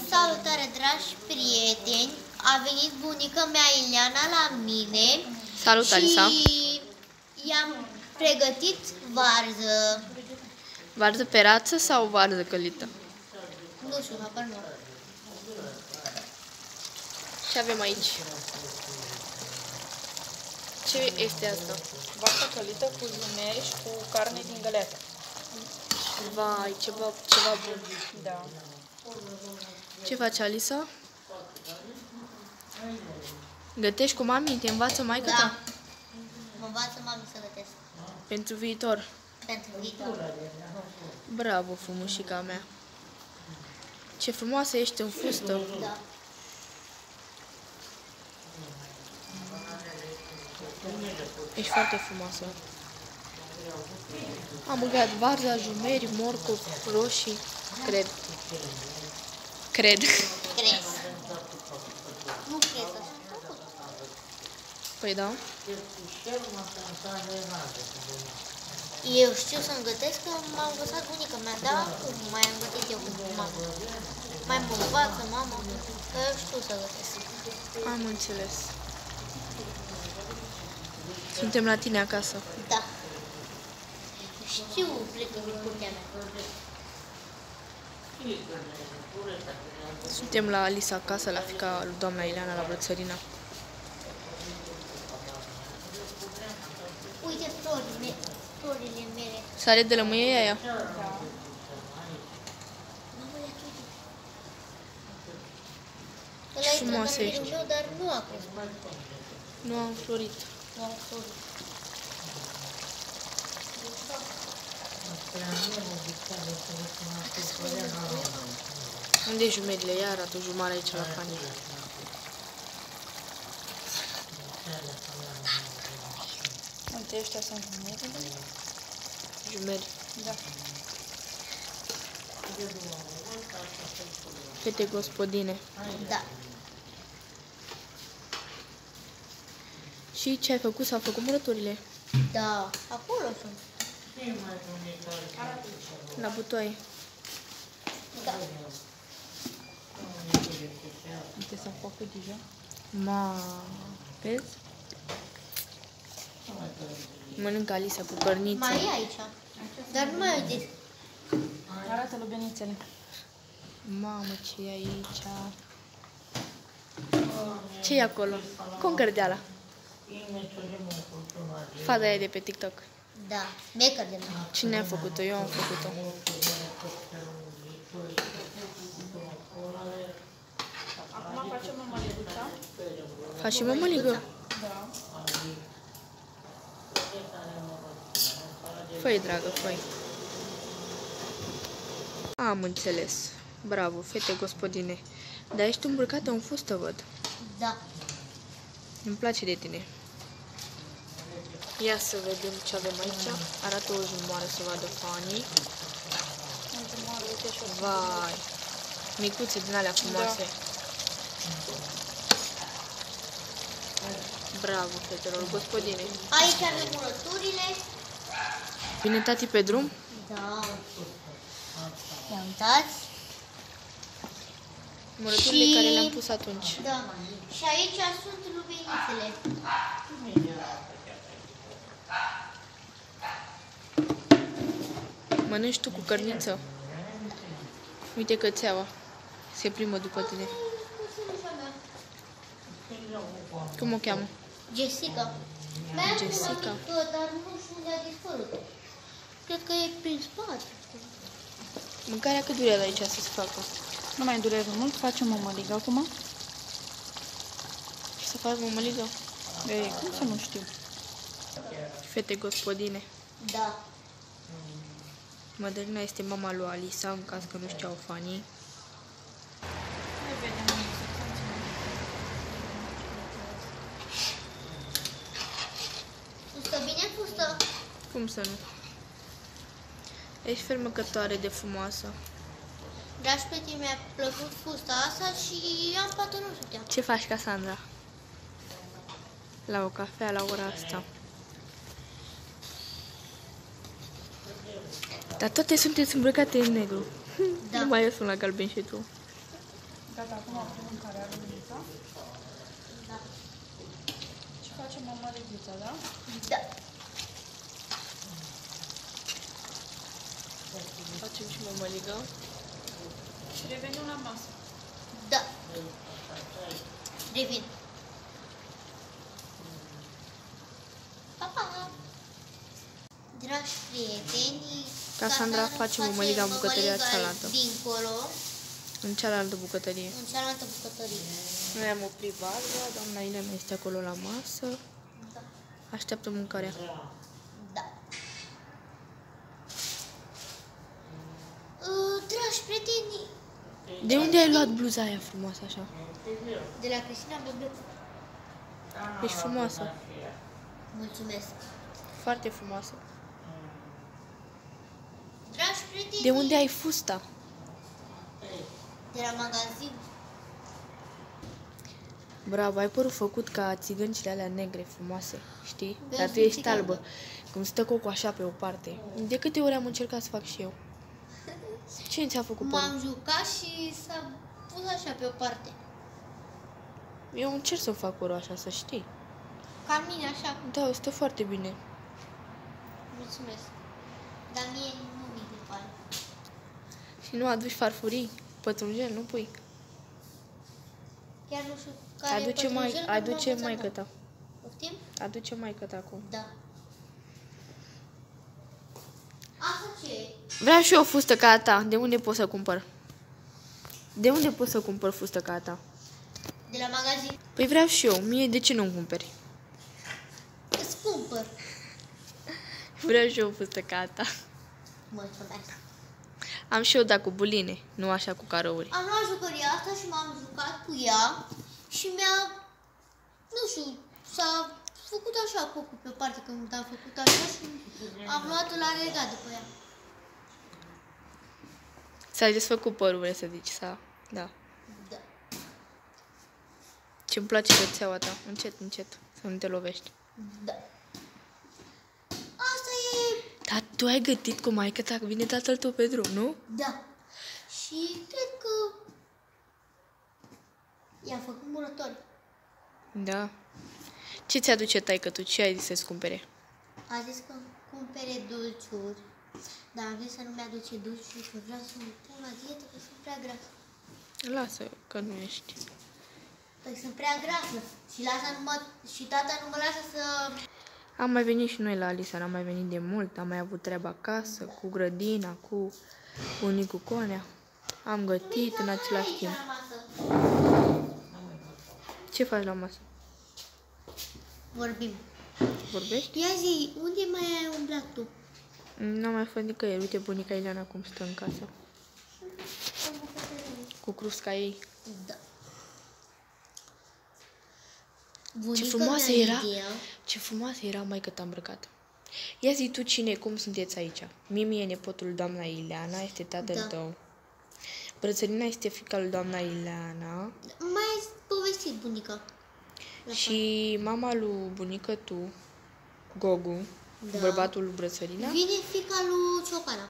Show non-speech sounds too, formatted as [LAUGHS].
Salutare, dragi prieteni! A venit bunica mea Ileana la mine Salut, și Alisa. i-am pregătit varză. Varză pe rață sau varză călită? Nu știu, habar nu. Și avem aici. Ce este asta? Vacă călită cu jumeri și cu carne din găleată. Vai, ceva, ceva bun. Da. Ce faci, Alisa? Gătești cu mami? Te învață maică Da. ta? Mă învață mami să gătesc. Pentru viitor. Pentru viitor. Bravo, frumușica mea. Ce frumoasă ești în fustă. Da. Ești foarte frumoasă. Am mâncat varza, jumeri, morcov, roșii. Cred. Cred. Crez. Nu crez așa. Păi da. Eu știu să-mi gătesc că m-a învățat bunica mea, dar acum mai am gătit eu cu mama. Mai mă învață mama, că eu știu să gătesc. Am înțeles. Suntem la tine acasă. Da. Știu prietenii curtea mea. Suntem la Alisa acasă, la fica lui doamna Ileana, la Brățărina. Uite florile, florile mele. Sare de lămâie aia. Mamă, ia tu uite. Ăla e Frumoasă trandafirul ești. meu, dar nu a crescut. Nu am florit. Nu a florit. Unde e jumerile? Ia arată o jumare aici la Fani. Uite, ăștia sunt jumerile. Jumeri. Da. Fete gospodine. Da. Și ce ai făcut? S-au făcut murăturile? Da. Acolo sunt. La butoaie. Da. Uite, s-a făcut deja. Ma, vezi? Mănâncă Alisa cu cărniță. Mai e aici. Dar nu mai uite. Arată lubenițele. Mamă, ce e aici? ce e acolo? Cum cărdeala? Fata aia de pe TikTok. Da. Maker de mine. Cine a făcut-o? Eu am făcut-o. Acum facem o măliguța. Faci și mămăligă? Da. Făi, dragă, făi. Am înțeles. Bravo, fete gospodine. Dar ești îmbrăcată în fustă, văd. Da. Îmi place de tine. Ia să vedem ce avem aici. Arată o jumătate să vadă Fanny. Uite, mare, uite și Vai, micuțe din alea frumoase. Bravo, fetelor, gospodine. Aici avem murăturile. Vine tati pe drum? Da. Ia uitați. Murăturile Și- care le-am pus atunci. Da. Și aici sunt lubenițele. Mănânci tu cu cărniță? Uite cățeaua. Se plimbă după tine. Cățelușa mea. Cum o cheamă? Jessica. Mi-a Jessica. Jessica. dar nu știu unde a dispărut. Cred că e prin spate. Mâncarea cât durează aici să se facă? Nu mai durează mult, facem o măligă acum. Și să fac mămăligă? E, cum să nu știu? Fete gospodine. Da. Madalina este mama lui Alisa, în caz că nu știau fanii. Stă bine fustă. Cum să nu? Ești fermecătoare de frumoasă. Dragi prieteni, mi-a plăcut fusta asta și am poate nu știu. Ce faci, Casandra? La o cafea la ora asta. Dar toate sunteți îmbrăcate în negru. Da. Nu mai eu sunt la galben și tu. Gata, acum avem mâncarea luminița. Da. Și facem o mărigliță, da? Da. Facem și mămăligă. Și revenim la masă. Da. Revin. Pa, pa. Dragi prieteni, Cassandra face mămăliga în bucătăria mămăliga cealaltă. Dincolo, În cealaltă bucătărie. în cealaltă bucătărie. Noi am oprit varza, doamna Elena este acolo la masă. Da. Așteaptă mâncarea. Da. Uh, dragi prieteni, De unde ai luat bluza aia frumoasă așa? de la Cristina Bobet, Ești frumoasă. mulțumesc. Foarte frumoasă. Dragi prieteni, De unde ai fusta? de la magazin, Bravo, ai părul făcut ca țigăncile alea negre frumoase, știi? Da, Dar tu sunt ești țigănă. albă. Cum stă cocul așa pe o parte. De câte ori am încercat să fac și eu? [LAUGHS] Cine ți-a făcut părul? m-am jucat și s-a pus așa pe o parte. Eu încerc să fac părul așa, să știi. Ca mine, așa. Da, stă foarte bine. Mulțumesc. Dar mie nu mi se pare. Și nu aduci farfurii? Pătrunjel, nu pui? Chiar nu știu care Aduce mai, pătrunjel, că nu am aduce învățat, mai da. căta. Poftim? Aduce mai căta acum. Da. Asta ce e? Vreau și eu o fustă ca a ta. De unde pot să cumpăr? De unde pot să cumpăr fustă ca a ta? De la magazin. Păi vreau și eu. Mie de ce nu-mi cumperi? Îți cumpăr. Vreau și eu o fustă ca a ta. Mulțumesc. Am și eu, dar cu buline, nu așa cu carouri. Am luat jucăria asta și m-am jucat cu ea și mi-a, nu știu, s-a făcut așa cocul pe parte când am făcut așa și am luat-o la regat după ea. S-a desfăcut părul, vrei să zici, sa. Da. Da. Ce-mi place cățeaua ta. Încet, încet. Să nu te lovești. Da. Asta e... Dar tu ai gătit cu maică ta, vine tatăl tău pe drum, nu? Da. Și cred că i-am făcut murători. Da. Ce ți-aduce taică tu? Ce ai zis să-ți cumpere? A zis că îmi cumpere dulciuri, dar am zis să nu mi-aduce dulciuri, că vreau să mă pun la dietă, că sunt prea grasă. Lasă, că nu ești. Păi sunt prea grasă și, lasă nu mă, și tata nu mă lasă să... Am mai venit și noi la Alisa, n-am mai venit de mult, am mai avut treabă acasă, cu grădina, cu bunicul Conea. Am gătit în același Aici timp. la masă. Ce faci la masă? Vorbim. Vorbești? Ia zi, unde mai ai umblat tu? N-am mai fost nicăieri. Uite bunica Ileana cum stă în casă. În bucătărie. Cu crusca ei. Da. Ce Bunica frumoasă mea, era! Lidia, Ce frumoasă era mai cât am îmbrăcat. Ia zi tu cine, cum sunteți aici? Mimi e nepotul doamna Ileana, este tatăl Da. tău. Brățărina este fica lui doamna Ileana Mai ai povestit bunica. La și mama lui bunică tu, Gogu, Da. bărbatul lui Brățărina. Vine fica lui Ciocana.